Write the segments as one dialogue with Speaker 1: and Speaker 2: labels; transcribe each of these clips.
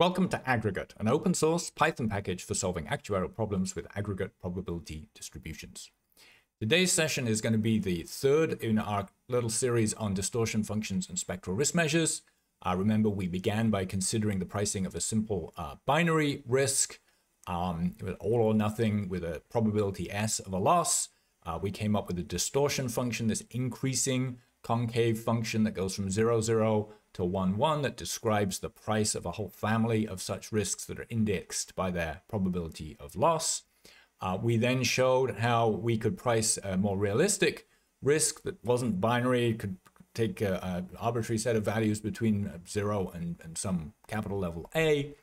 Speaker 1: Welcome to Aggregate, an open source Python package for solving actuarial problems with aggregate probability distributions. Today's session is going to be the third in our little series on distortion functions and spectral risk measures. Uh, remember, we began by considering the pricing of a simple uh, binary risk um, with all or nothing with a probability S of a loss. Uh, we came up with a distortion function, this increasing concave function that goes from 0, 0 to 1, 1 that describes the price of a whole family of such risks that are indexed by their probability of loss. Uh, we then showed how we could price a more realistic risk that wasn't binary, could take an arbitrary set of values between 0 and, and some capital level A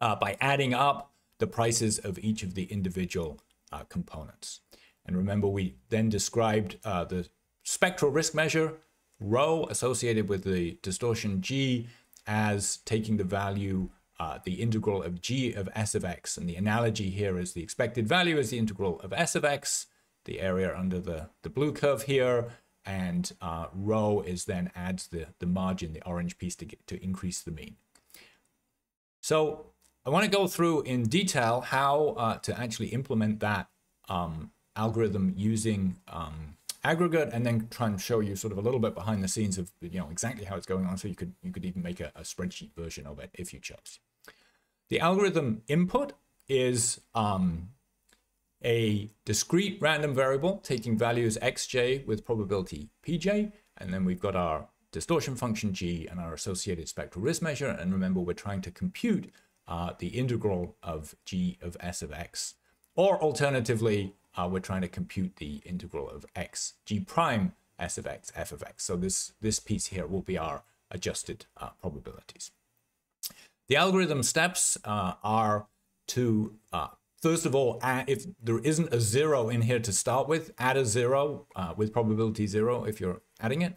Speaker 1: uh, by adding up the prices of each of the individual uh, components. And remember, we then described uh, the spectral risk measure, rho associated with the distortion g as taking the value, uh, the integral of g of s of x. And the analogy here is the expected value is the integral of s of x, the area under the, the blue curve here, and uh, rho is then adds the, the margin, the orange piece to get to increase the mean. So I want to go through in detail how uh, to actually implement that um, algorithm using um, aggregate and then try and show you sort of a little bit behind the scenes of you know exactly how it's going on. So you could you could even make a, a spreadsheet version of it if you chose. The algorithm input is um, a discrete random variable taking values xj with probability pj. And then we've got our distortion function g and our associated spectral risk measure. And remember we're trying to compute uh, the integral of g of s of x. Or alternatively uh, we're trying to compute the integral of x g prime s of x f of x. So this, this piece here will be our adjusted uh, probabilities. The algorithm steps uh, are to, uh, first of all, add, if there isn't a zero in here to start with, add a zero uh, with probability zero if you're adding it.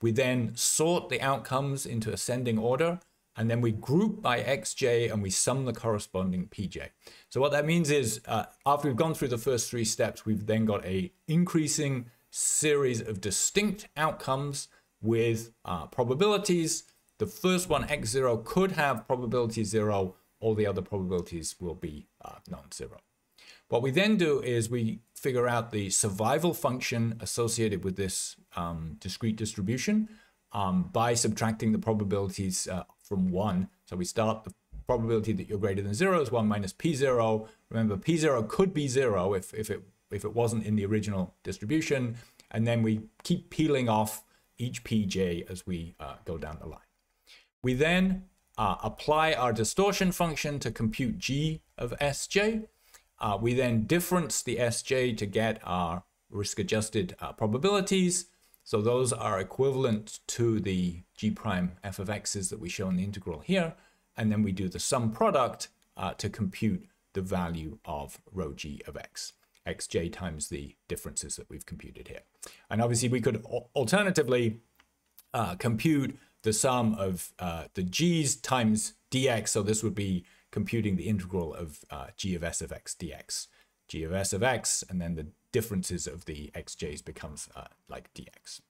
Speaker 1: We then sort the outcomes into ascending order and then we group by xj and we sum the corresponding pj. So what that means is uh, after we've gone through the first three steps, we've then got a increasing series of distinct outcomes with uh, probabilities. The first one, x0, could have probability zero. All the other probabilities will be uh, non-zero. What we then do is we figure out the survival function associated with this um, discrete distribution um, by subtracting the probabilities uh, from 1. So we start the probability that you're greater than 0 is 1 minus p0. Remember, p0 could be 0 if, if, it, if it wasn't in the original distribution. And then we keep peeling off each pj as we uh, go down the line. We then uh, apply our distortion function to compute g of sj. Uh, we then difference the sj to get our risk-adjusted uh, probabilities. So those are equivalent to the g prime f of x's that we show in the integral here. And then we do the sum product uh, to compute the value of rho g of x, xj times the differences that we've computed here. And obviously we could alternatively uh, compute the sum of uh, the g's times dx. So this would be computing the integral of uh, g of s of x dx, g of s of x, and then the differences of the xj's becomes uh, like dx.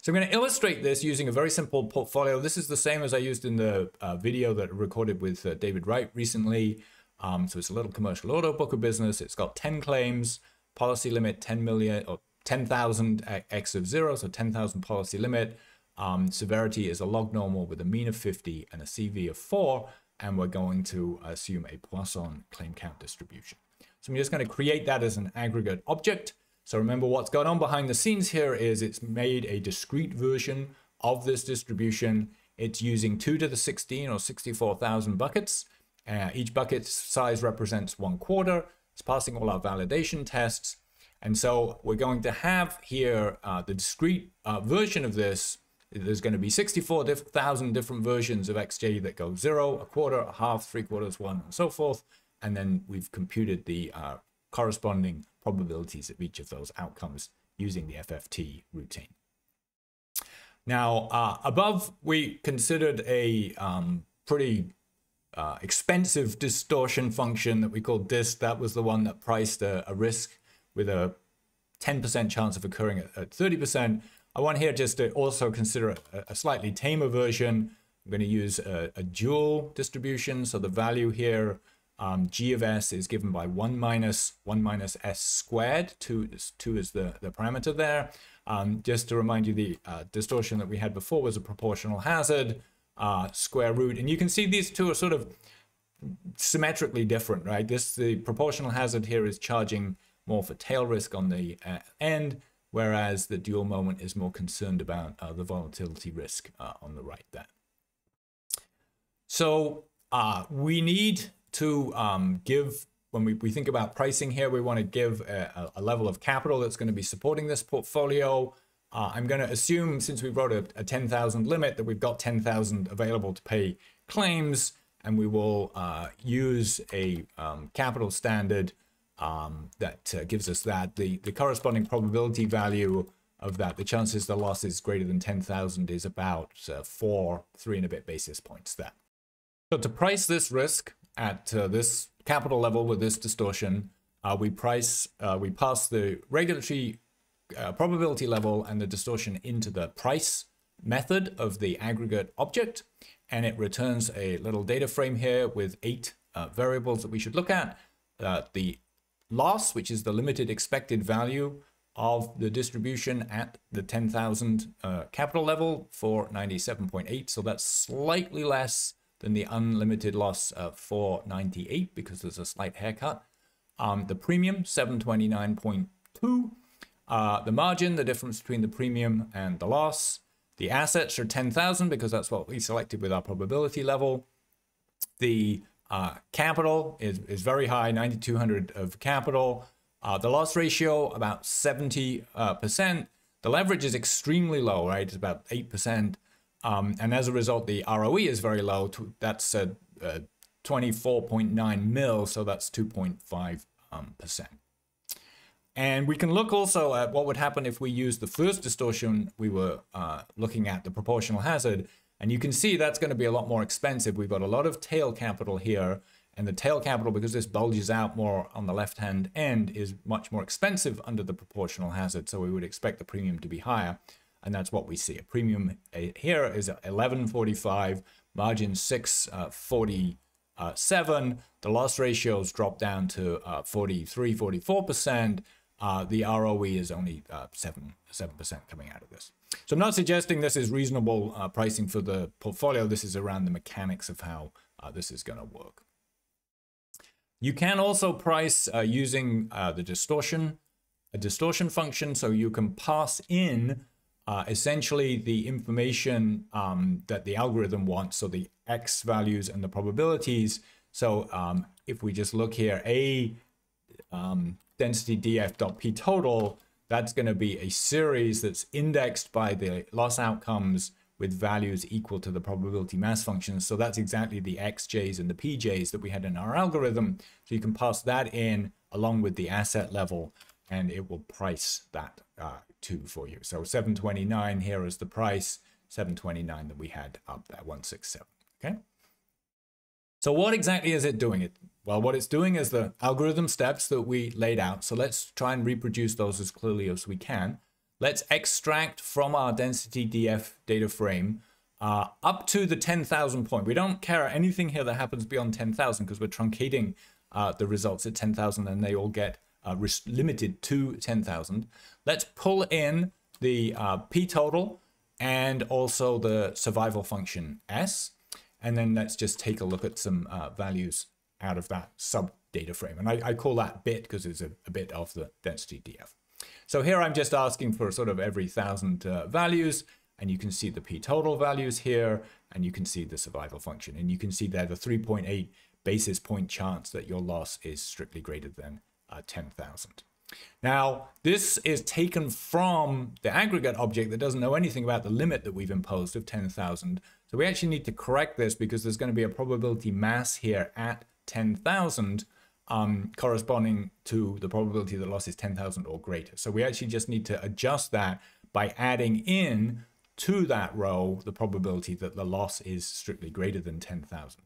Speaker 1: So I'm going to illustrate this using a very simple portfolio. This is the same as I used in the uh, video that I recorded with uh, David Wright recently. Um, so it's a little commercial auto book of business. It's got 10 claims, policy limit 10 million or 10,000 x of zero, so 10,000 policy limit. Um, severity is a log normal with a mean of 50 and a CV of 4, and we're going to assume a Poisson claim count distribution. So I'm just going to create that as an aggregate object. So remember what's going on behind the scenes here is it's made a discrete version of this distribution. It's using 2 to the 16 or 64,000 buckets. Uh, each bucket size represents one quarter. It's passing all our validation tests. And so we're going to have here uh, the discrete uh, version of this. There's going to be 64,000 different versions of XJ that go 0, a quarter, a half, three quarters, 1, and so forth and then we've computed the uh, corresponding probabilities of each of those outcomes using the FFT routine. Now, uh, above, we considered a um, pretty uh, expensive distortion function that we called DIST. That was the one that priced a, a risk with a 10% chance of occurring at, at 30%. I want here just to also consider a, a slightly tamer version I'm going to use a, a dual distribution. So the value here, um, g of s is given by 1 minus 1 minus s squared. 2 is, two is the, the parameter there. Um, just to remind you, the uh, distortion that we had before was a proportional hazard uh, square root. And you can see these two are sort of symmetrically different, right? This The proportional hazard here is charging more for tail risk on the uh, end, whereas the dual moment is more concerned about uh, the volatility risk uh, on the right there. So uh, we need to um, give, when we, we think about pricing here, we want to give a, a level of capital that's going to be supporting this portfolio. Uh, I'm going to assume, since we wrote a, a 10,000 limit, that we've got 10,000 available to pay claims, and we will uh, use a um, capital standard um, that uh, gives us that. The, the corresponding probability value of that, the chances the loss is greater than 10,000 is about uh, four, three and a bit basis points there. So to price this risk at uh, this capital level with this distortion, uh, we price, uh, we pass the regulatory uh, probability level and the distortion into the price method of the aggregate object, and it returns a little data frame here with eight uh, variables that we should look at. Uh, the loss, which is the limited expected value of the distribution at the 10,000 uh, capital level for 97.8. So that's slightly less than the unlimited loss uh, 498 because there's a slight haircut. Um, the premium, 729.2. Uh, the margin, the difference between the premium and the loss. The assets are 10,000 because that's what we selected with our probability level. The uh, capital is, is very high, 9,200 of capital. Uh, the loss ratio, about 70%. Uh, the leverage is extremely low, right? It's about 8%. Um, and as a result, the ROE is very low. That's uh, 24.9 mil, so that's 2.5 um, percent. And we can look also at what would happen if we use the first distortion we were uh, looking at, the proportional hazard. And you can see that's going to be a lot more expensive. We've got a lot of tail capital here. And the tail capital, because this bulges out more on the left-hand end, is much more expensive under the proportional hazard. So we would expect the premium to be higher. And that's what we see. A premium uh, here is 1145, margin 647. Uh, the loss ratios drop down to uh, 43, 44%. Uh, the ROE is only uh, 7, 7% coming out of this. So I'm not suggesting this is reasonable uh, pricing for the portfolio. This is around the mechanics of how uh, this is going to work. You can also price using the distortion, a distortion function. So you can pass in essentially the information um, that the algorithm wants. So the X values and the probabilities. So um, if we just look here, A um, density df.p total, that's going to be a series that's indexed by the loss outcomes with values equal to the probability mass functions. So that's exactly the xj's and the pj's that we had in our algorithm. So you can pass that in along with the asset level and it will price that uh, too for you. So 729 here is the price, 729 that we had up there, 167, okay? So what exactly is it doing? It well, what it's doing is the algorithm steps that we laid out. So let's try and reproduce those as clearly as we can. Let's extract from our density DF data frame uh, up to the 10,000 point. We don't care anything here that happens beyond 10,000 because we're truncating uh, the results at 10,000 and they all get uh, limited to 10,000. Let's pull in the uh, p total and also the survival function s. And then let's just take a look at some uh, values out of that sub data frame. And I, I call that bit because it's a, a, bit of the density DF. So here I'm just asking for sort of every thousand uh, values and you can see the p total values here and you can see the survival function and you can see there the 3.8 basis point chance that your loss is strictly greater than uh, 10,000. Now, this is taken from the aggregate object that doesn't know anything about the limit that we've imposed of 10,000. So we actually need to correct this because there's going to be a probability mass here at 10,000 um, corresponding to the probability that loss is 10,000 or greater. So we actually just need to adjust that by adding in to that row the probability that the loss is strictly greater than 10,000.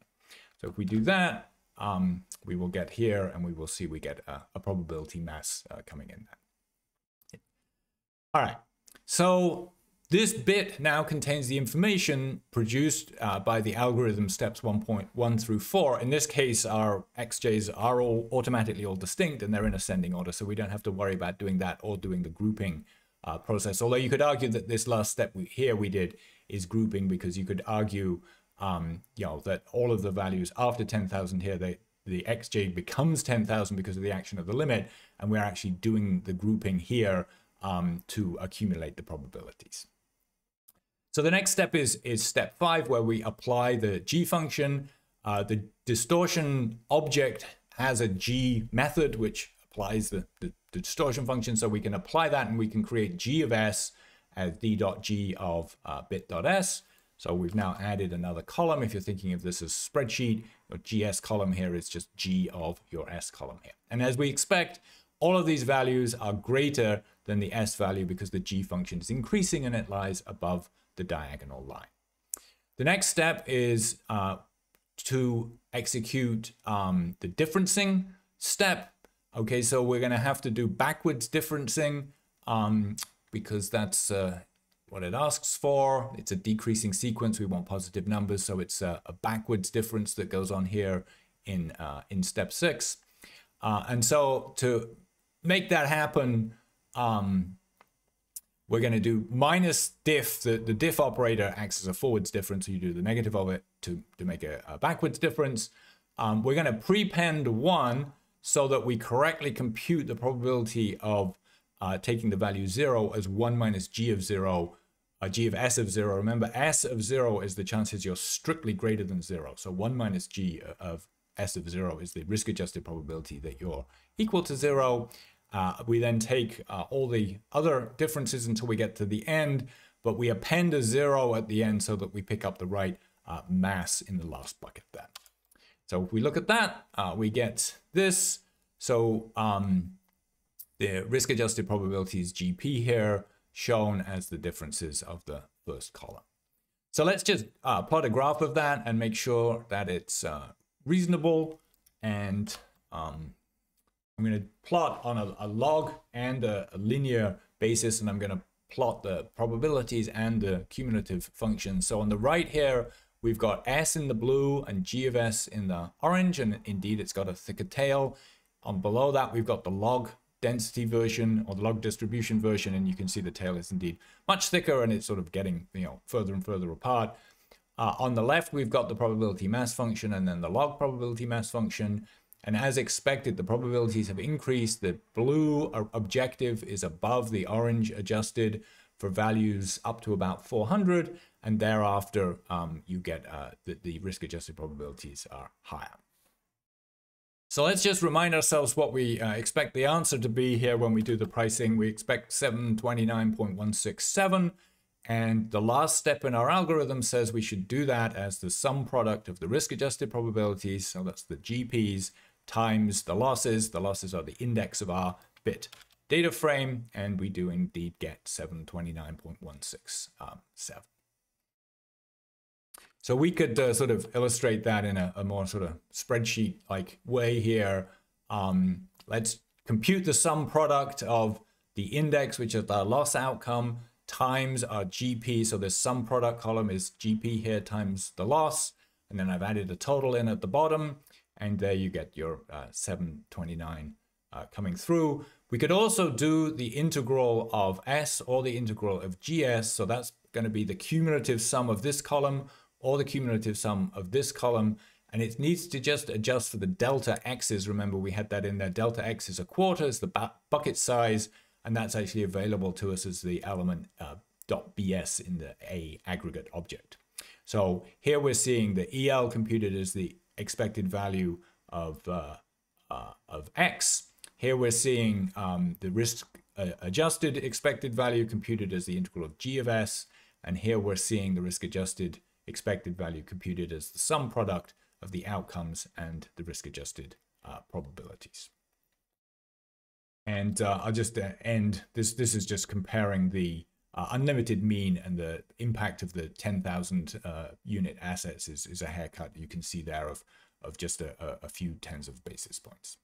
Speaker 1: So if we do that, um, we will get here and we will see we get a, a probability mass uh, coming in. All right, so this bit now contains the information produced uh, by the algorithm steps 1.1 through 4. In this case, our xj's are all automatically all distinct and they're in ascending order, so we don't have to worry about doing that or doing the grouping uh, process. Although you could argue that this last step we, here we did is grouping because you could argue um, you know, that all of the values after 10,000 here, they, the xj becomes 10,000 because of the action of the limit, and we're actually doing the grouping here um, to accumulate the probabilities. So the next step is, is step five, where we apply the G function. Uh, the distortion object has a G method, which applies the, the, the, distortion function. So we can apply that and we can create G of S as d.g of uh, bit.s. So we've now added another column. If you're thinking of this as spreadsheet, your GS column here is just G of your S column here. And as we expect, all of these values are greater than the S value because the G function is increasing and it lies above the diagonal line. The next step is uh, to execute um, the differencing step. Okay, so we're going to have to do backwards differencing um, because that's uh, what it asks for. It's a decreasing sequence. We want positive numbers, so it's a, a backwards difference that goes on here in, uh, in step six. Uh, and so to make that happen, um, we're going to do minus diff. The, the diff operator acts as a forwards difference. So you do the negative of it to, to make a, a backwards difference. Um, we're going to prepend 1 so that we correctly compute the probability of uh, taking the value 0 as 1 minus g of 0, g of s of 0. Remember, s of 0 is the chances you're strictly greater than 0. So 1 minus g of s of 0 is the risk-adjusted probability that you're equal to 0. Uh, we then take uh, all the other differences until we get to the end, but we append a zero at the end so that we pick up the right uh, mass in the last bucket then. So if we look at that, uh, we get this. So um, the risk-adjusted probability is GP here shown as the differences of the first column. So let's just uh, plot a graph of that and make sure that it's uh, reasonable and um, I'm going to plot on a, a log and a, a, linear basis, and I'm going to plot the probabilities and the cumulative functions. So on the right here, we've got S in the blue and G of S in the orange, and indeed it's got a thicker tail. On below that, we've got the log density version or the log distribution version, and you can see the tail is indeed much thicker and it's sort of getting you know further and further apart. Uh, on the left, we've got the probability mass function and then the log probability mass function. And as expected, the probabilities have increased. The blue objective is above the orange adjusted for values up to about 400. And thereafter, um, you get uh, the, the risk adjusted probabilities are higher. So let's just remind ourselves what we uh, expect the answer to be here when we do the pricing. We expect 729.167. And the last step in our algorithm says we should do that as the sum product of the risk adjusted probabilities. So that's the GPs times the losses. The losses are the index of our bit data frame, and we do indeed get 729.167. So we could uh, sort of illustrate that in a, a more sort of spreadsheet-like way here. Um, let's compute the sum product of the index, which is the loss outcome, times our GP. So the sum product column is GP here times the loss. And then I've added a total in at the bottom and there you get your uh, 729 uh, coming through. We could also do the integral of s or the integral of gs, so that's going to be the cumulative sum of this column or the cumulative sum of this column, and it needs to just adjust for the delta x's. Remember, we had that in there. Delta x is a quarter, is the bucket size, and that's actually available to us as the element uh, .bs in the A aggregate object. So here we're seeing the EL computed as the expected value of, uh, uh, of x. Here we're seeing um, the risk uh, adjusted expected value computed as the integral of g of s. And here we're seeing the risk adjusted expected value computed as the sum product of the outcomes and the risk adjusted uh, probabilities. And uh, I'll just uh, end, this, this is just comparing the uh, unlimited mean and the impact of the 10,000 uh, unit assets is, is a haircut you can see there of, of just a, a few tens of basis points.